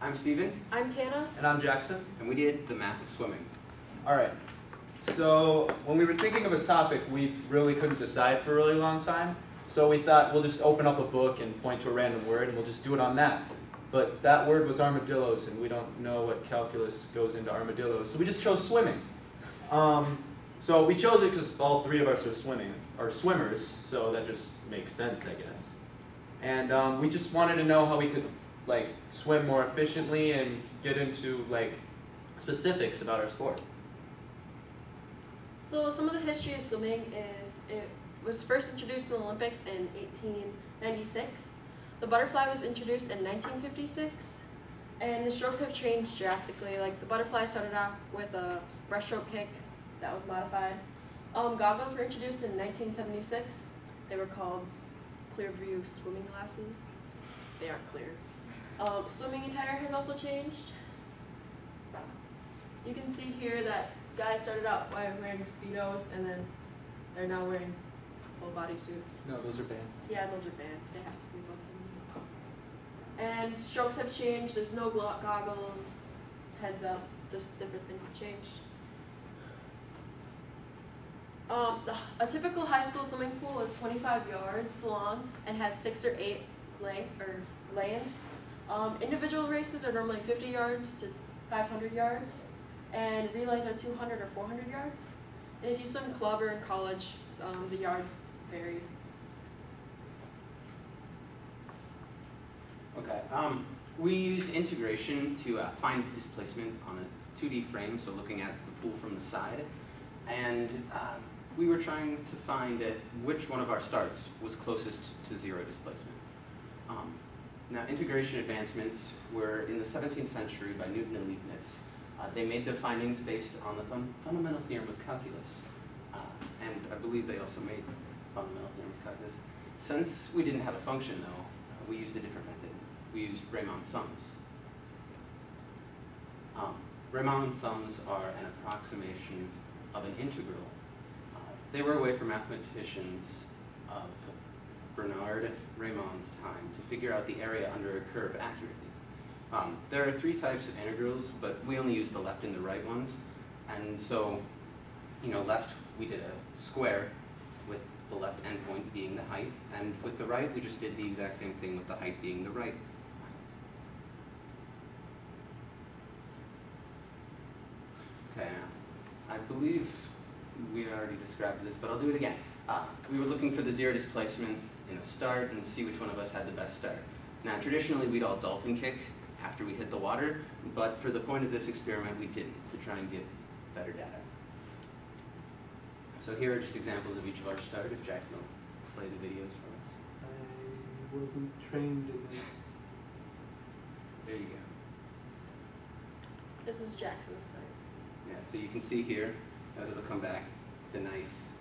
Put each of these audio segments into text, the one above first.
I'm Steven, I'm Tana. And I'm Jackson. and we did the math of swimming. Alright, so when we were thinking of a topic, we really couldn't decide for a really long time. So we thought we'll just open up a book and point to a random word and we'll just do it on that. But that word was armadillos and we don't know what calculus goes into armadillos, so we just chose swimming. Um, so we chose it because all three of us are swimming, are swimmers, so that just makes sense, I guess. And um, we just wanted to know how we could like swim more efficiently and get into like specifics about our sport. So some of the history of swimming is it was first introduced in the Olympics in 1896. The butterfly was introduced in 1956, and the strokes have changed drastically. Like the butterfly started out with a breaststroke kick that was modified. Um, goggles were introduced in 1976. They were called Clearview swimming glasses. They are clear. Um, swimming attire has also changed. You can see here that guys started out by wearing speedos and then they're now wearing full body suits. No, those are banned. Yeah, those are banned. They have to be both. And strokes have changed. There's no goggles. Heads up. Just different things have changed. Um, the, a typical high school swimming pool is 25 yards long and has six or eight length or lanes. Um, individual races are normally 50 yards to 500 yards, and relays are 200 or 400 yards. And if you swim club or in college, um, the yards vary. Okay. Um, we used integration to uh, find displacement on a 2D frame, so looking at the pool from the side. And um, we were trying to find which one of our starts was closest to zero displacement. Um, now, integration advancements were in the 17th century by Newton and Leibniz. Uh, they made their findings based on the fun- fundamental theorem of calculus. Uh, and I believe they also made fundamental theorem of calculus. Since we didn't have a function, though, uh, we used a different method. We used Riemann sums. Um, Riemann sums are an approximation of an integral. Uh, they were a way for mathematicians of Bernhard Riemann's time to figure out the area under a curve accurately. Um, there are three types of integrals, but we only use the left and the right ones. And so, you know, left, we did a square with the left endpoint being the height, and with the right, we just did the exact same thing with the height being the right. Okay, I believe we already described this, but I'll do it again. Uh, we were looking for the zero displacement in a start and see which one of us had the best start. Now, traditionally, we'd all dolphin kick after we hit the water, but for the point of this experiment, we didn't, to try and get better data. So here are just examples of each of our start, if Jackson will play the videos for us. I wasn't trained in this. There you go. This is Jackson's site. Yeah, so you can see here, as it'll come back, it's a nice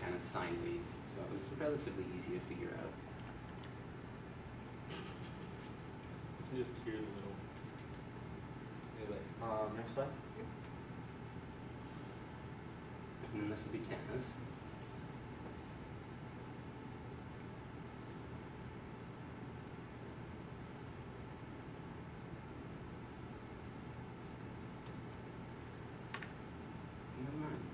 kind of sine wave, so it was relatively easy to figure out. You can just hear the little. Anyway, um, next slide. And then this would be Tana's. And then mine.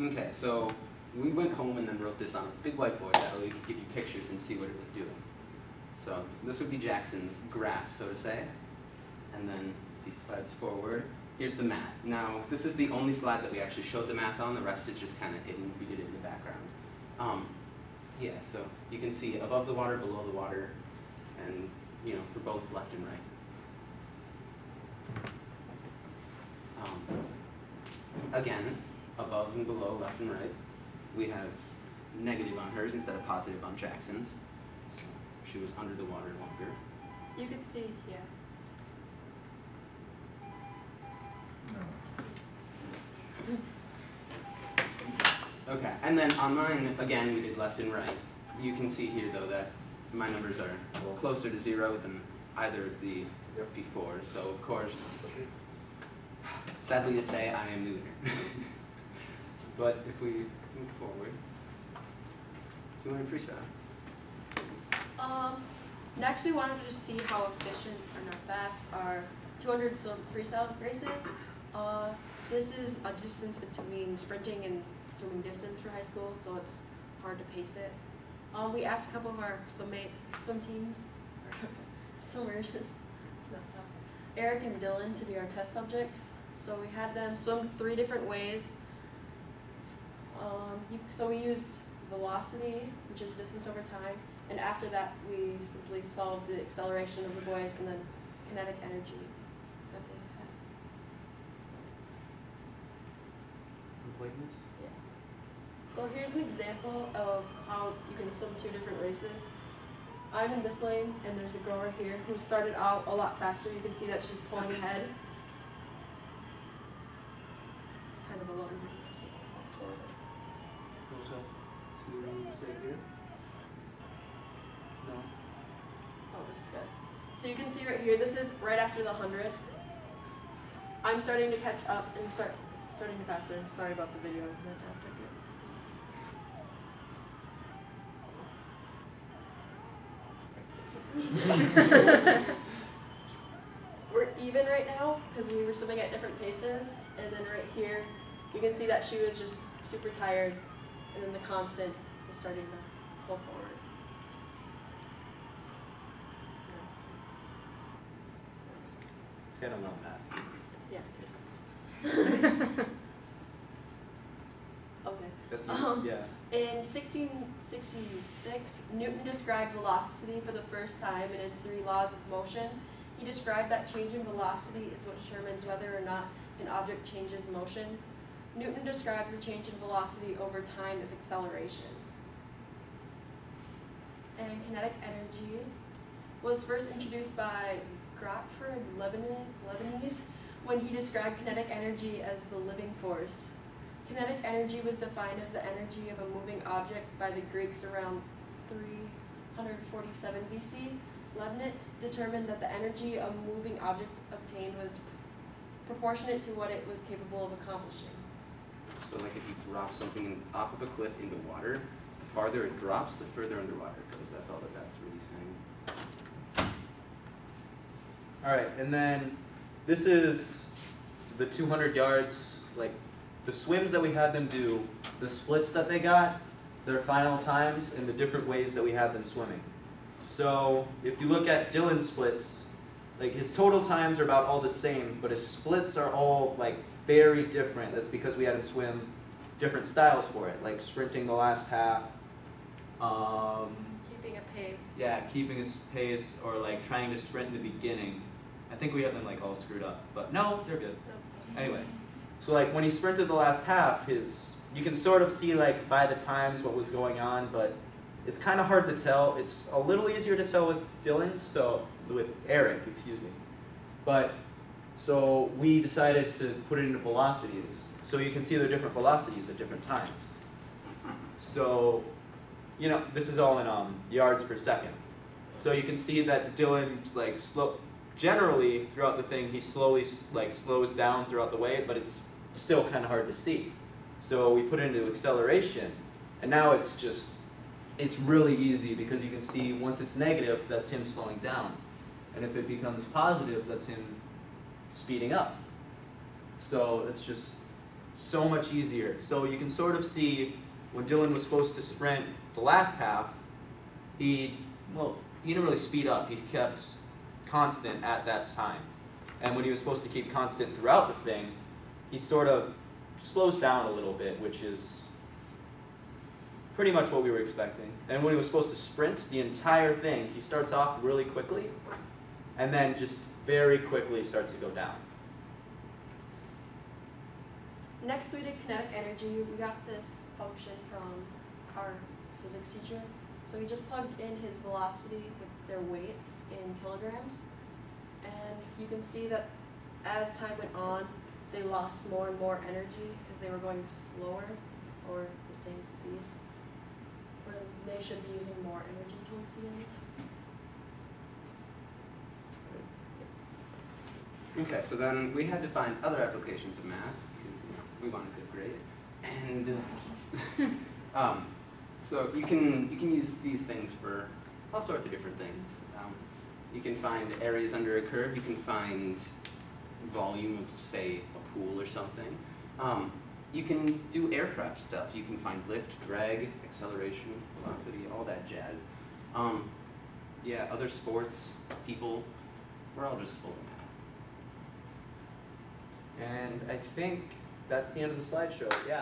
Okay, so we went home and then wrote this on a big whiteboard that way we could give you pictures and see what it was doing. So this would be Jackson's graph, so to say. And then these slides forward. Here's the math. Now, this is the only slide that we actually showed the math on. The rest is just kind of hidden. We did it in the background. Um, yeah, so you can see above the water, below the water, and, you know, for both left and right. Um, again, above and below, left and right, we have negative on hers instead of positive on Jackson's. So she was under the water longer. You can see, yeah. Okay, and then on mine, again, we did left and right. You can see here, though, that my numbers are closer to zero than either of the before. So, of course, sadly to say, I am the winner. but if we move forward, do you want to freestyle? Um, next we wanted to see how efficient or not fast our 200 swim freestyle races. Uh, this is a distance between sprinting and swimming distance for high school, so it's hard to pace it. Um, we asked a couple of our swimmate, swim teams, swimmers, Eric and Dylan to be our test subjects. So we had them swim three different ways. Um, you, so we used velocity, which is distance over time, and after that, we simply solved the acceleration of the boys and then kinetic energy that they had. Completeness? Yeah. So here's an example of how you can swim two different races. I'm in this lane, and there's a girl right here who started out a lot faster. You can see that she's pulling ahead. It's kind of a long so fast forward. Goes up to No. Oh, this is good. So you can see right here, this is right after the 100. I'm starting to catch up and start starting to faster. Sorry about the video. We're even right now because we were swimming at different paces, and then right here, you can see that she was just super tired, and then the constant was starting to pull forward. It's kind of well math. Yeah. okay. That's Um, yeah. In 1666, Newton described velocity for the first time in his three laws of motion. He described that change in velocity is what determines whether or not an object changes motion. Newton describes a change in velocity over time as acceleration. And kinetic energy was first introduced by Leibniz Leibniz when he described kinetic energy as the living force. Kinetic energy was defined as the energy of a moving object by the Greeks around 347 BC. Leibniz determined that the energy a moving object obtained was proportionate to what it was capable of accomplishing. So like if you drop something off of a cliff into water, farther it drops, the further underwater it goes. That's all that that's really saying. All right, and then this is the 200 yards, like the swims that we had them do, the splits that they got, their final times, and the different ways that we had them swimming. So if you look at Dylan's splits, like his total times are about all the same, but his splits are all like very different. That's because we had him swim different styles for it, like sprinting the last half. Um, Keeping a pace. yeah, keeping his pace or like trying to sprint in the beginning. I think we have them like all screwed up, but no, they're good. No. Anyway, so like when he sprinted the last half, his you can sort of see like by the times what was going on, but it's kind of hard to tell. It's a little easier to tell with Dylan, so with Eric, excuse me. But so we decided to put it into velocities, so you can see the different velocities at different times. So, you know, this is all in um, yards per second. So you can see that Dylan's like slow. Generally, throughout the thing, he slowly like slows down throughout the way, but it's still kind of hard to see. So we put it into acceleration, and now it's just it's really easy because you can see once it's negative, that's him slowing down, and if it becomes positive, that's him speeding up. So it's just so much easier. So you can sort of see when Dylan was supposed to sprint the last half, he well he didn't really speed up. He kept constant at that time, and when he was supposed to keep constant throughout the thing, he sort of slows down a little bit, which is pretty much what we were expecting. And when he was supposed to sprint the entire thing, he starts off really quickly, and then just very quickly starts to go down. Next, we did kinetic energy. We got this function from our physics teacher. So we just plugged in his velocity with their weights in kilograms. And you can see that as time went on, they lost more and more energy because they were going slower or the same speed. Or they should be using more energy towards the end. Okay, so then we had to find other applications of math we want a good grade, and um, so you can you can use these things for all sorts of different things. Um, you can find areas under a curve. You can find volume of say a pool or something. Um, you can do aircraft stuff. You can find lift, drag, acceleration, velocity, all that jazz. Um, yeah, other sports, people, we're all just full of math. And I think that's the end of the slideshow. Yeah.